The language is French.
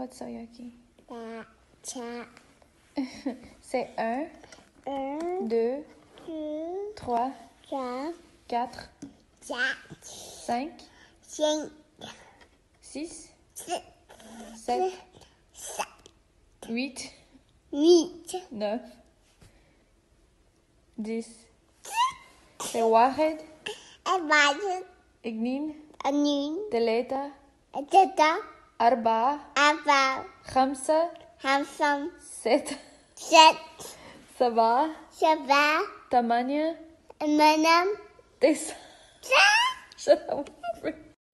What's Soyoki? C'est 1, 2, 3, 4, 5, 6, 7, 8, 9, 10. C'est Wahed, Ignin, Deleta, أربعة أربعة، خمسة خمسة، ستة ست، سبعة سبعة، ثمانية ثمانية، تسعة تسعة. Shut up.